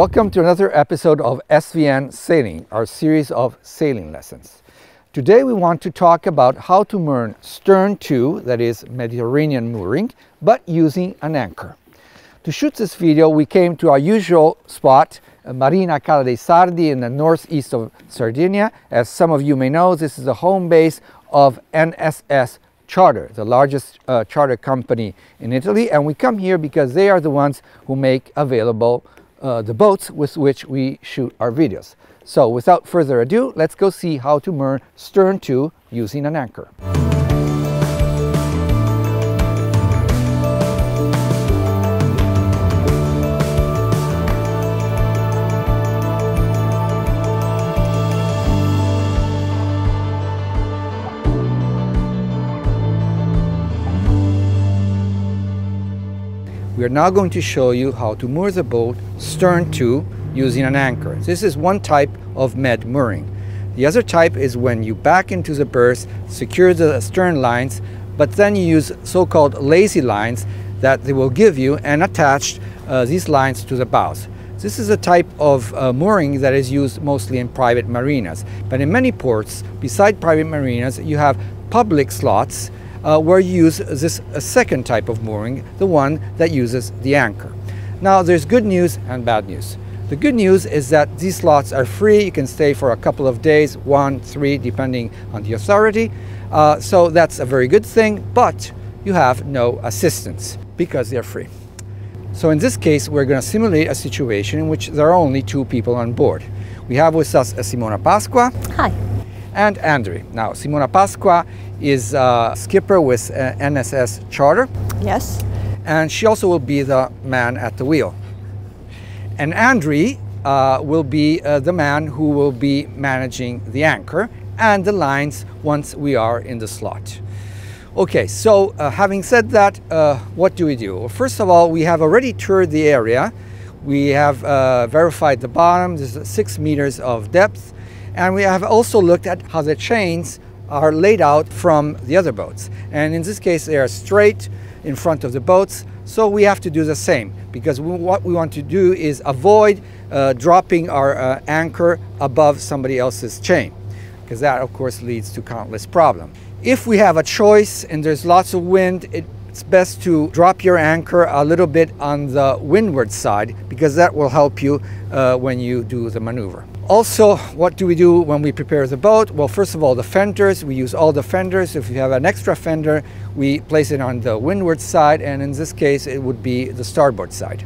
Welcome to another episode of SVN Sailing, our series of sailing lessons. Today we want to talk about how to moor stern to, that is Mediterranean mooring, but using an anchor. To shoot this video we came to our usual spot, Marina Cala dei Sardi in the northeast of Sardinia. As some of you may know, this is the home base of NSS Charter, the largest uh, charter company in Italy. And we come here because they are the ones who make available uh, the boats with which we shoot our videos. So without further ado, let's go see how to moor stern to using an anchor. We are now going to show you how to moor the boat stern to using an anchor. This is one type of med mooring. The other type is when you back into the berth, secure the stern lines, but then you use so-called lazy lines that they will give you and attach uh, these lines to the bows. This is a type of uh, mooring that is used mostly in private marinas. But in many ports, beside private marinas, you have public slots uh, where you use this second type of mooring, the one that uses the anchor. Now there's good news and bad news. The good news is that these slots are free. You can stay for a couple of days, one, three, depending on the authority. Uh, so that's a very good thing, but you have no assistance because they're free. So in this case, we're going to simulate a situation in which there are only two people on board. We have with us Simona Pasqua. Hi. And Andri. Now, Simona Pasqua is a skipper with uh, NSS Charter. Yes. And she also will be the man at the wheel. And Andri uh, will be uh, the man who will be managing the anchor and the lines once we are in the slot. Okay, so uh, having said that, uh, what do we do? Well, first of all, we have already toured the area. We have uh, verified the bottom, there's six meters of depth. And we have also looked at how the chains are laid out from the other boats. And in this case, they are straight in front of the boats. So we have to do the same because we, what we want to do is avoid uh, dropping our uh, anchor above somebody else's chain because that of course leads to countless problems. If we have a choice and there's lots of wind, it's best to drop your anchor a little bit on the windward side because that will help you uh, when you do the maneuver. Also, what do we do when we prepare the boat? Well, first of all, the fenders, we use all the fenders. If you have an extra fender, we place it on the windward side, and in this case, it would be the starboard side.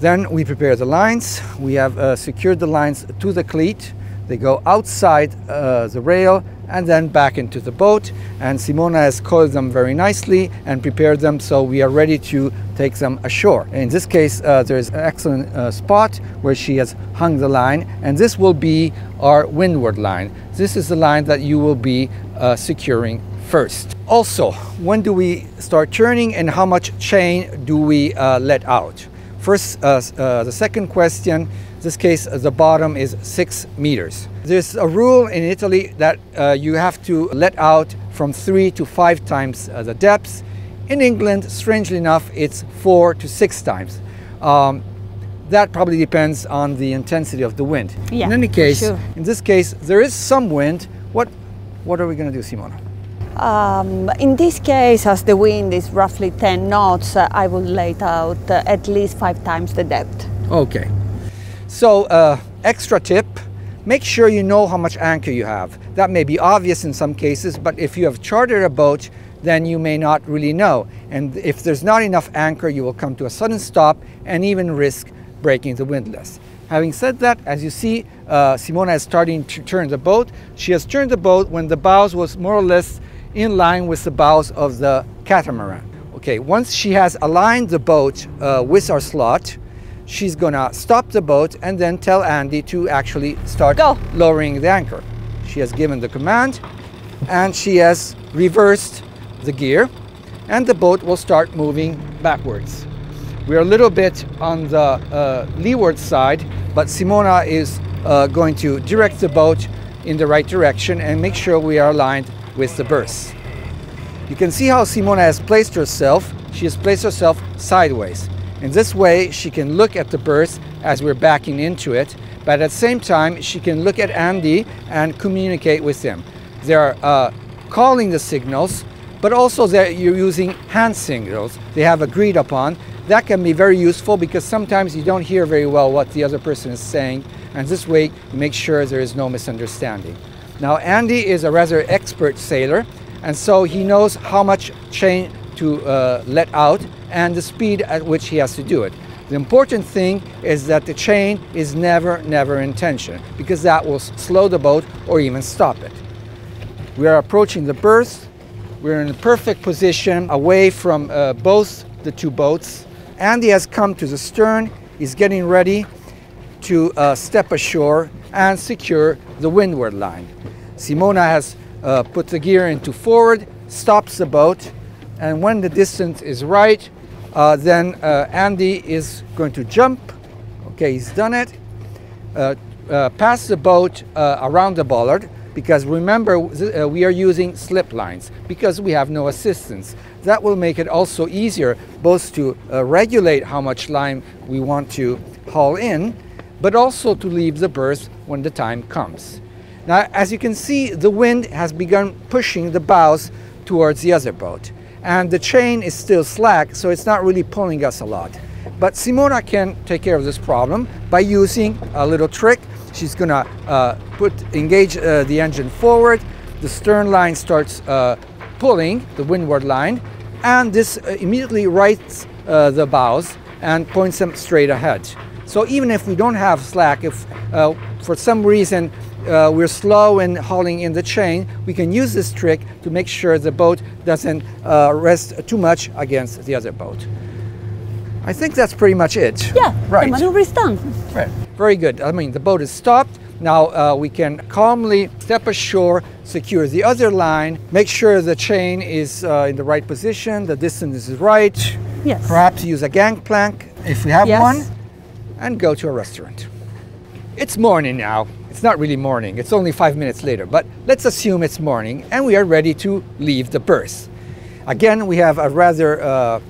Then we prepare the lines. We have uh, secured the lines to the cleat. They go outside uh, the rail and then back into the boat. And Simona has coiled them very nicely and prepared them so we are ready to take them ashore. In this case, uh, there's an excellent uh, spot where she has hung the line and this will be our windward line. This is the line that you will be uh, securing first. Also, when do we start turning and how much chain do we uh, let out? First, uh, uh, the second question this case, the bottom is six meters. There's a rule in Italy that uh, you have to let out from three to five times uh, the depth. In England, strangely enough, it's four to six times. Um, that probably depends on the intensity of the wind. Yeah, in any case, sure. in this case, there is some wind. What, what are we going to do, Simona? Um, in this case, as the wind is roughly 10 knots, uh, I will lay out uh, at least five times the depth. Okay. So uh, extra tip, make sure you know how much anchor you have. That may be obvious in some cases, but if you have chartered a boat, then you may not really know. And if there's not enough anchor, you will come to a sudden stop and even risk breaking the windlass. Having said that, as you see, uh, Simona is starting to turn the boat. She has turned the boat when the bows was more or less in line with the bows of the catamaran. Okay, once she has aligned the boat uh, with our slot, she's gonna stop the boat and then tell Andy to actually start Go. lowering the anchor. She has given the command and she has reversed the gear and the boat will start moving backwards. We're a little bit on the uh, leeward side, but Simona is uh, going to direct the boat in the right direction and make sure we are aligned with the berth. You can see how Simona has placed herself. She has placed herself sideways. In this way, she can look at the berth as we're backing into it, but at the same time, she can look at Andy and communicate with him. They're uh, calling the signals, but also that you're using hand signals they have agreed upon. That can be very useful because sometimes you don't hear very well what the other person is saying, and this way you make sure there is no misunderstanding. Now, Andy is a rather expert sailor, and so he knows how much chain to uh, let out and the speed at which he has to do it. The important thing is that the chain is never, never in tension because that will slow the boat or even stop it. We are approaching the berth. We're in a perfect position away from uh, both the two boats. Andy has come to the stern. He's getting ready to uh, step ashore and secure the windward line. Simona has uh, put the gear into forward, stops the boat, and when the distance is right, uh, then uh, Andy is going to jump. Okay, he's done it. Uh, uh, pass the boat uh, around the bollard because remember we are using slip lines because we have no assistance. That will make it also easier both to regulate how much line we want to haul in, but also to leave the berth when the time comes. Now, as you can see, the wind has begun pushing the bows towards the other boat. And the chain is still slack, so it's not really pulling us a lot. But Simona can take care of this problem by using a little trick. She's gonna uh, put engage uh, the engine forward. The stern line starts uh, pulling the windward line, and this uh, immediately rights uh, the bows and points them straight ahead. So even if we don't have slack, if uh, for some reason uh, we're slow in hauling in the chain, we can use this trick to make sure the boat doesn't uh, rest too much against the other boat. I think that's pretty much it. Yeah, right. the maneuver is done. Right. Very good. I mean, the boat is stopped. Now uh, we can calmly step ashore, secure the other line, make sure the chain is uh, in the right position, the distance is right. Yes. Perhaps use a gangplank if we have Yes. one, and go to a restaurant. It's morning now. It's not really morning, it's only five minutes later, but let's assume it's morning and we are ready to leave the berth. Again, we have a rather, uh,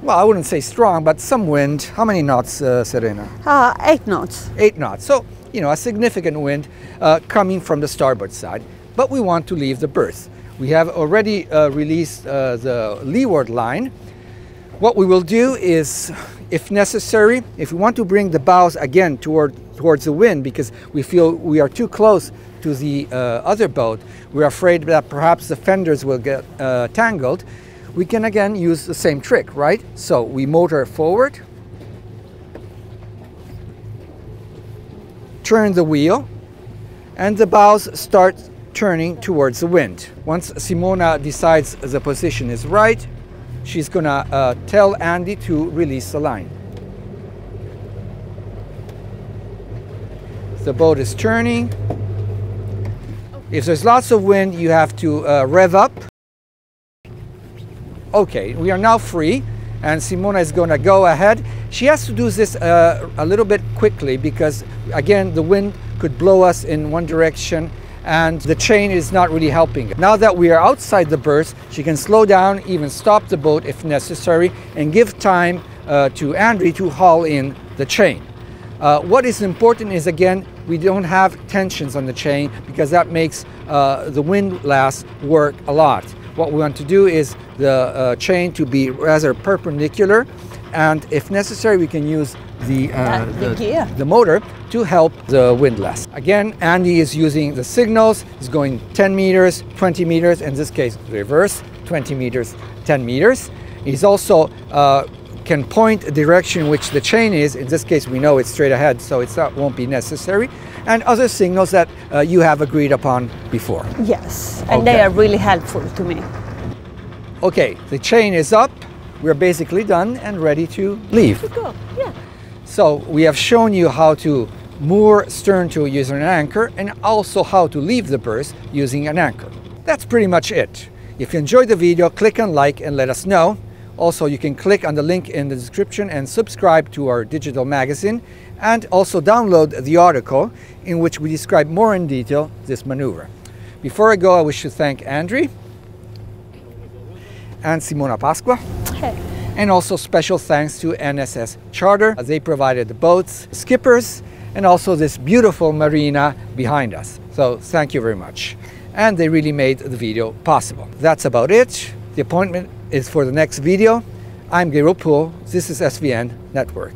well, I wouldn't say strong, but some wind. How many knots, uh, Simona? Uh, eight knots. Eight knots. So, you know, a significant wind uh, coming from the starboard side, but we want to leave the berth. We have already uh, released uh, the leeward line. What we will do is, if necessary, if we want to bring the bows again toward, towards the wind because we feel we are too close to the uh, other boat, we're afraid that perhaps the fenders will get uh, tangled, we can again use the same trick, right? So we motor forward, turn the wheel, and the bows start turning towards the wind. Once Simona decides the position is right, she's gonna uh, tell Andy to release the line. The boat is turning. If there's lots of wind, you have to uh, rev up. Okay, we are now free, and Simona is to go ahead. She has to do this uh, a little bit quickly because, again, the wind could blow us in one direction and the chain is not really helping. Now that we are outside the berth, she can slow down, even stop the boat if necessary, and give time uh, to Andri to haul in the chain. Uh, what is important is again, we don't have tensions on the chain because that makes uh, the windlass work a lot. What we want to do is the uh, chain to be rather perpendicular and if necessary we can use the, uh, Uh, the gear. the motor to help the windlass. Again, Andy is using the signals. He's going 10 meters, 20 meters, in this case reverse, 20 meters, 10 meters. He's also uh, can point the direction which the chain is. In this case, we know it's straight ahead, so it won't be necessary. And other signals that uh, you have agreed upon before. Yes, and they are really helpful to me. Okay, the chain is up. We're basically done and ready to leave. Go. Yeah. So we have shown you how to moor stern to using an anchor and also how to leave the berth using an anchor. That's pretty much it. If you enjoyed the video, click on like and let us know. Also, you can click on the link in the description and subscribe to our digital magazine and also download the article in which we describe more in detail this maneuver. Before I go, I wish to thank Andri and Simona Pasqua Hey. And also special thanks to NSS Charter. They provided the boats, skippers, and also this beautiful marina behind us. So thank you very much. And they really made the video possible. That's about it. The appointment is for the next video. I'm Gabriel Poole. This is SVN Network.